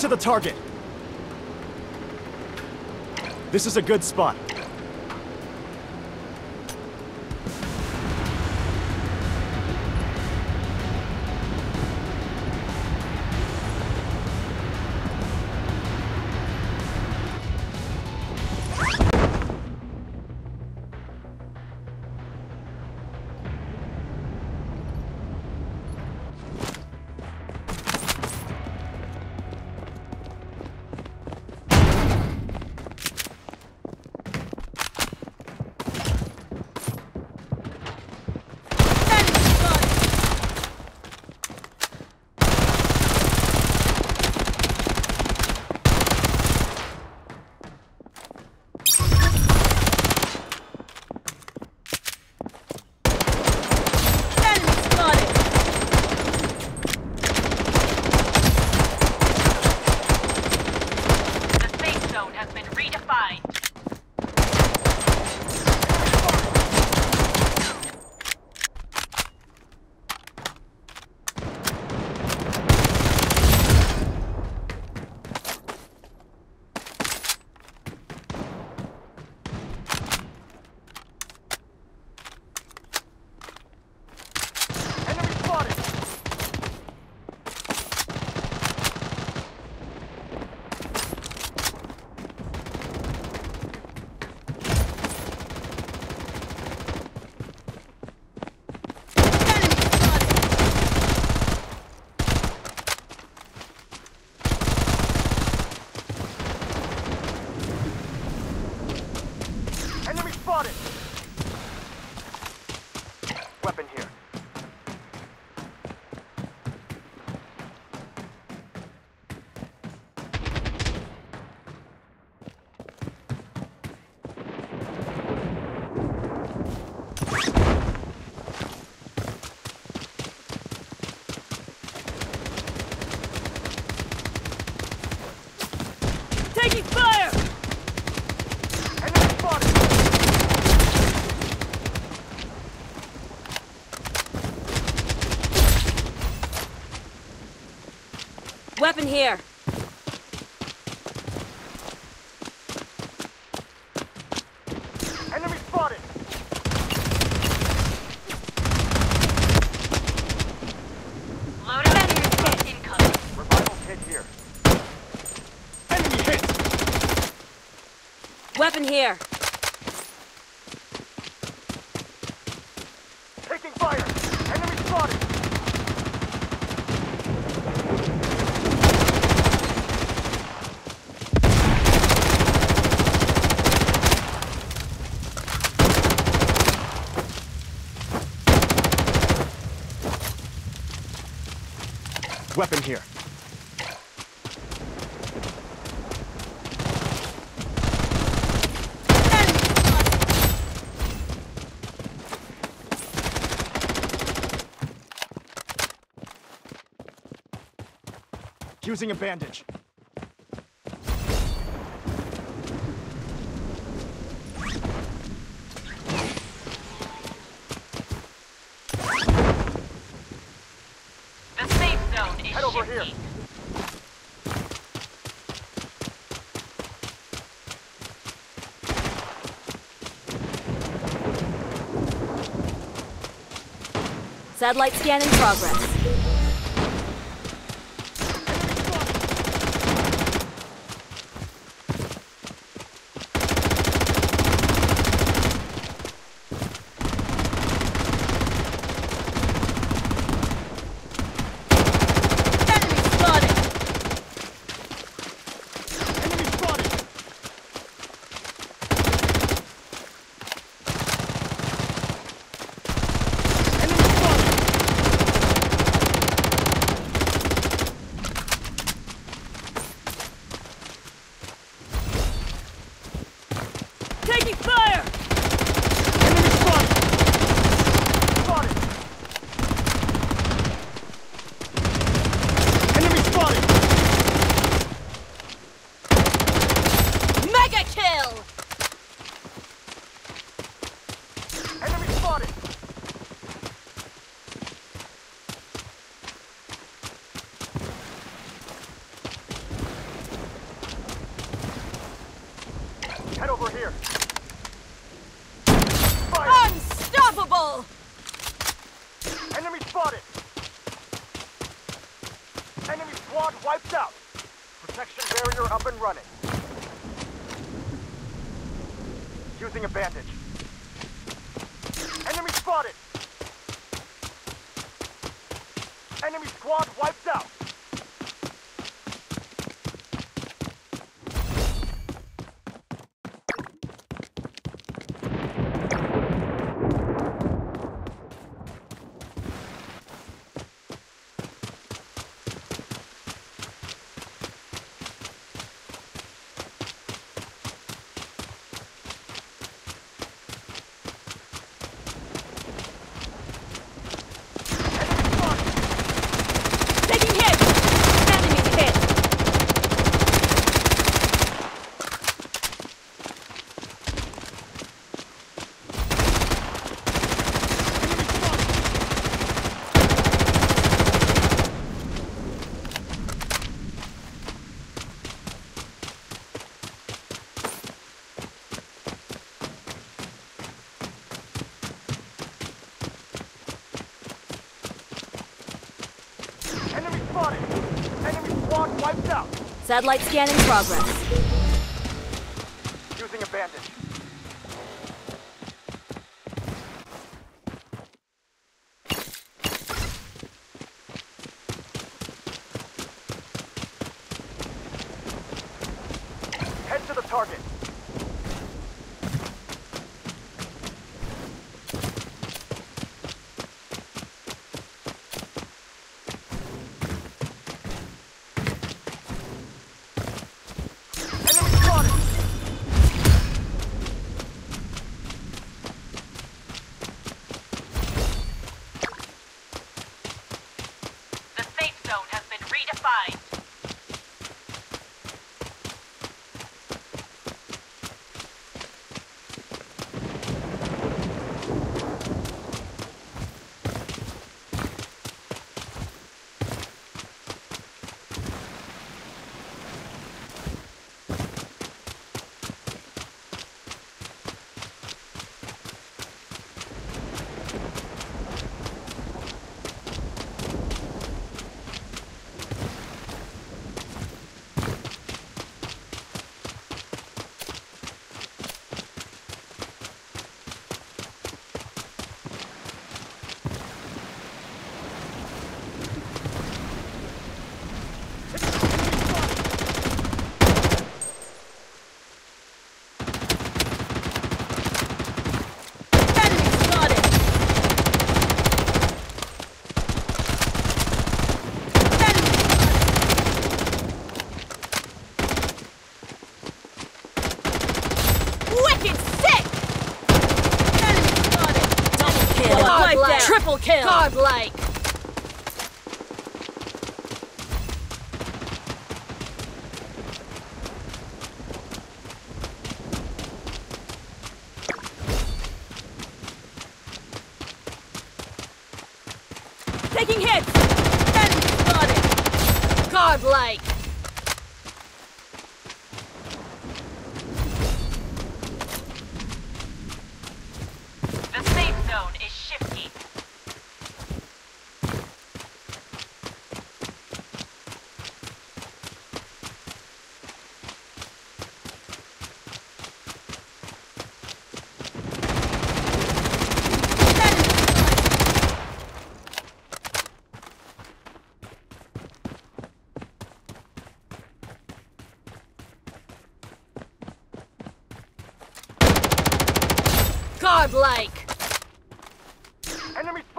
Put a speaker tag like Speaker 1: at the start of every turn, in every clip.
Speaker 1: To the target. This is a good spot. here.
Speaker 2: weapon here.
Speaker 1: Using a bandage. here.
Speaker 2: Satellite scan in progress.
Speaker 1: Tracker up and running. Using a bandage. Enemy spotted! Enemy squad wiped out!
Speaker 2: Satellite scan in progress. Taking hits! Enemy spotted! Godlike!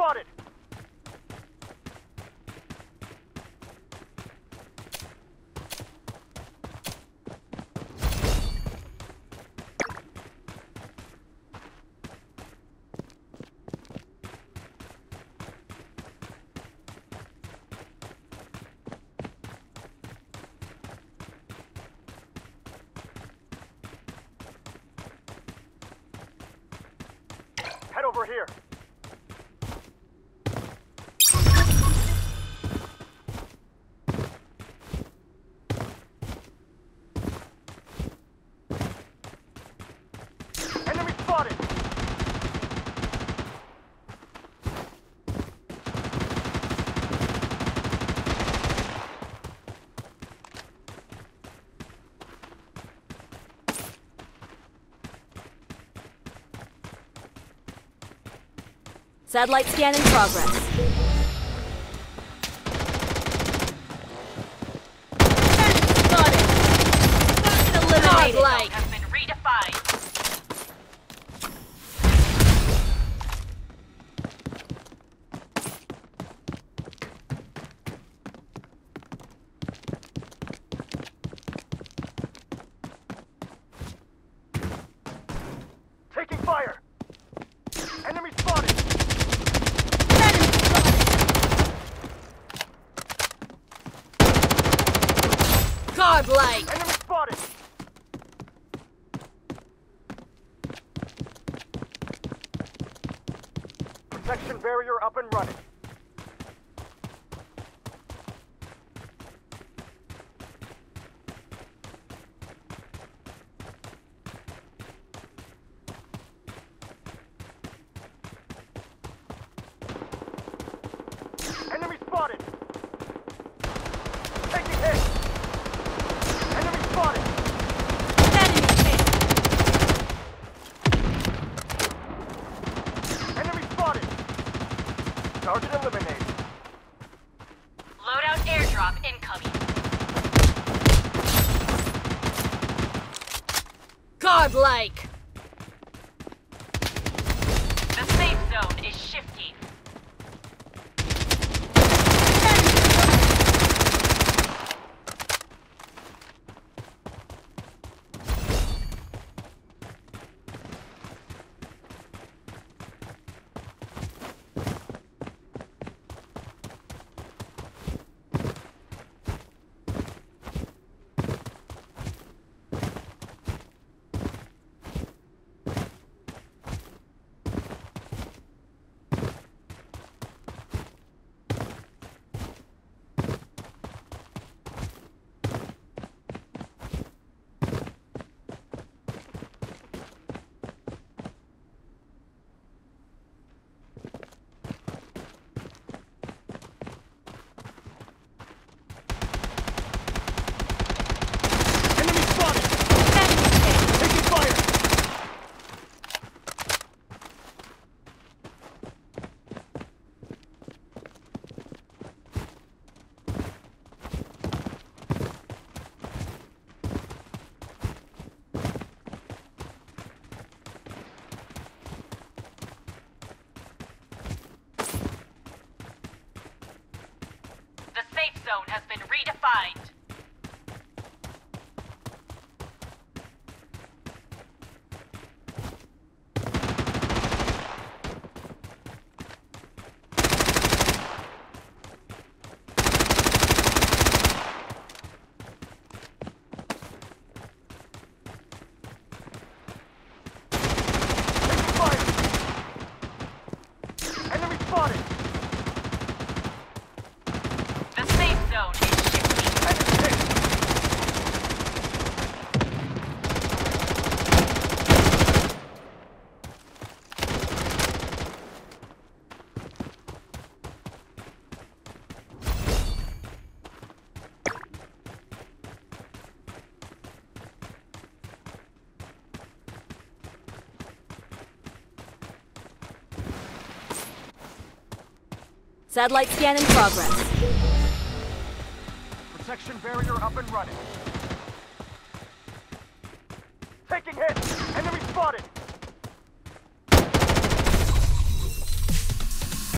Speaker 1: spotted. over here.
Speaker 2: Satellite scan in progress. Like. Target eliminated.
Speaker 3: Loadout airdrop incoming.
Speaker 2: Godlike!
Speaker 3: zone has been redefined.
Speaker 2: Satellite scan in progress.
Speaker 1: Protection barrier up and running.